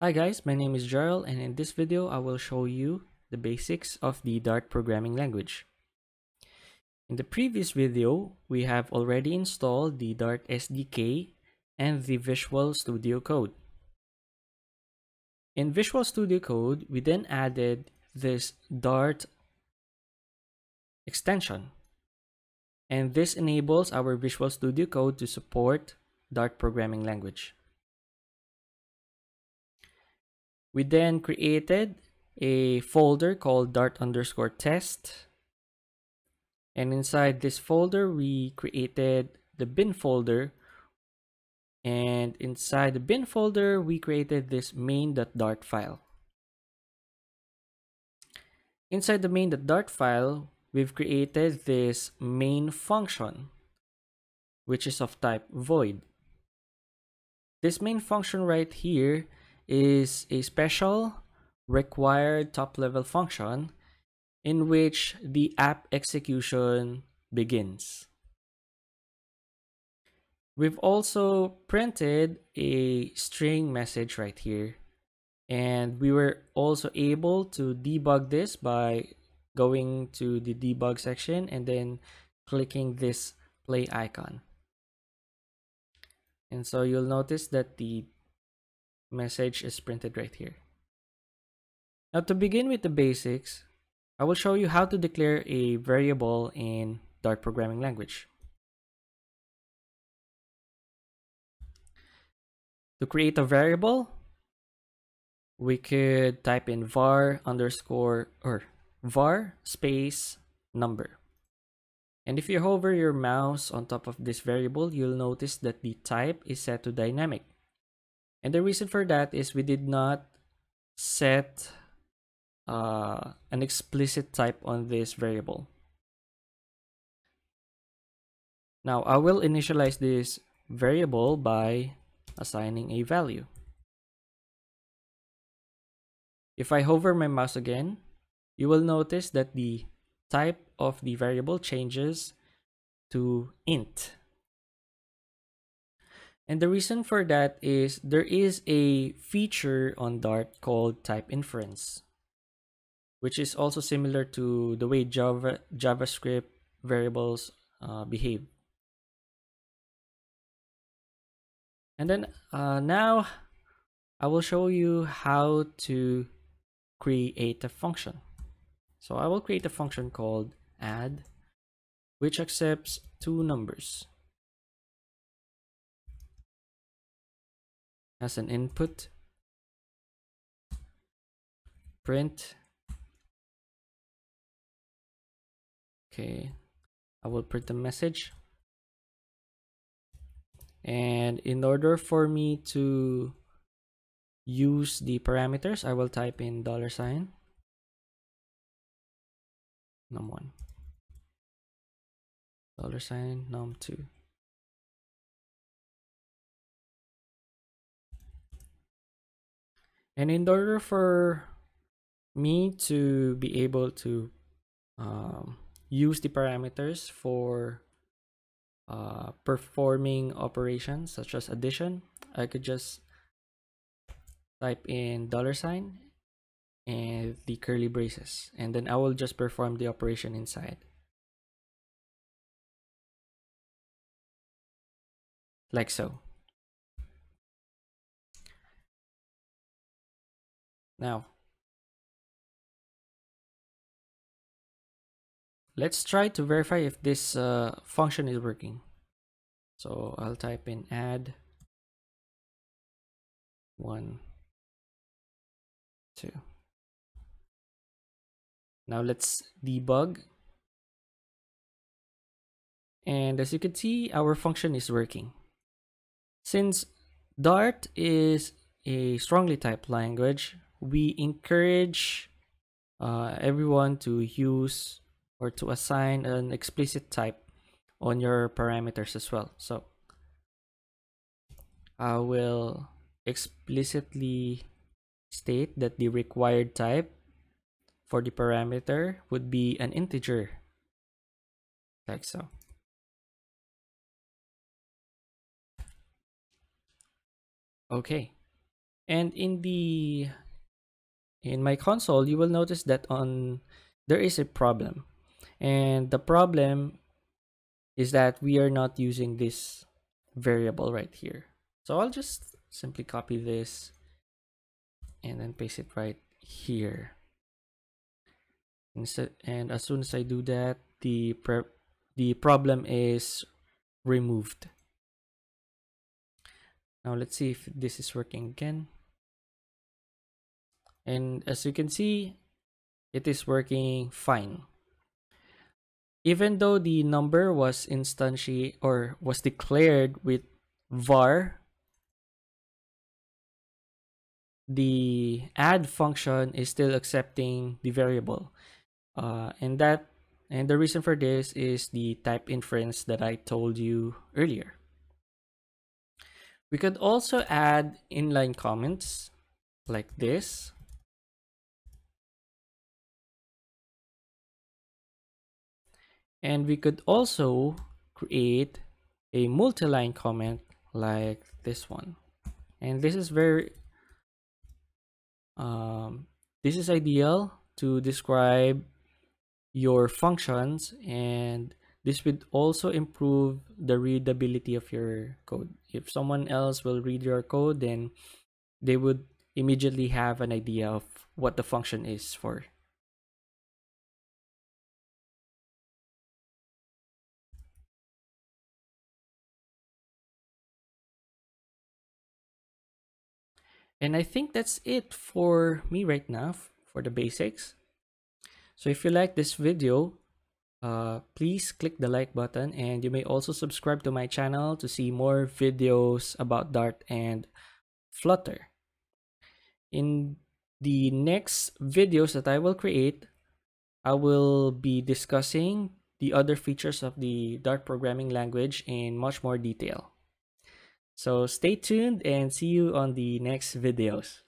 Hi guys, my name is Jeryl and in this video I will show you the basics of the Dart programming language. In the previous video, we have already installed the Dart SDK and the Visual Studio Code. In Visual Studio Code, we then added this Dart extension. And this enables our Visual Studio Code to support Dart programming language. We then created a folder called dart underscore test. And inside this folder, we created the bin folder. And inside the bin folder, we created this main.dart file. Inside the main.dart file, we've created this main function, which is of type void. This main function right here is a special required top level function in which the app execution begins. We've also printed a string message right here and we were also able to debug this by going to the debug section and then clicking this play icon. And so you'll notice that the message is printed right here. Now to begin with the basics, I will show you how to declare a variable in Dart programming language. To create a variable, we could type in var underscore or var space number. And if you hover your mouse on top of this variable, you'll notice that the type is set to dynamic. And the reason for that is we did not set uh, an explicit type on this variable. Now I will initialize this variable by assigning a value. If I hover my mouse again, you will notice that the type of the variable changes to int. And the reason for that is there is a feature on Dart called type inference, which is also similar to the way Java JavaScript variables uh, behave. And then uh, now I will show you how to create a function. So I will create a function called add, which accepts two numbers. As an input. Print. Okay. I will print a message. And in order for me to use the parameters I will type in dollar sign. Num1 dollar sign num2 And in order for me to be able to um, use the parameters for uh, performing operations such as addition, I could just type in dollar sign and the curly braces and then I will just perform the operation inside. Like so. Now, let's try to verify if this uh, function is working. So I'll type in add one, two. Now let's debug. And as you can see, our function is working. Since Dart is a strongly typed language, we encourage uh, everyone to use or to assign an explicit type on your parameters as well. So I will explicitly state that the required type for the parameter would be an integer like so. Okay. And in the in my console, you will notice that on there is a problem. And the problem is that we are not using this variable right here. So I'll just simply copy this and then paste it right here. Instead, and as soon as I do that, the the problem is removed. Now let's see if this is working again. And as you can see, it is working fine. Even though the number was instantiated or was declared with var, the add function is still accepting the variable. Uh, and that and the reason for this is the type inference that I told you earlier. We could also add inline comments like this. And we could also create a multi-line comment like this one. And this is very, um, this is ideal to describe your functions and this would also improve the readability of your code. If someone else will read your code, then they would immediately have an idea of what the function is for. And I think that's it for me right now for the basics. So if you like this video, uh, please click the like button and you may also subscribe to my channel to see more videos about Dart and Flutter. In the next videos that I will create, I will be discussing the other features of the Dart programming language in much more detail. So stay tuned and see you on the next videos.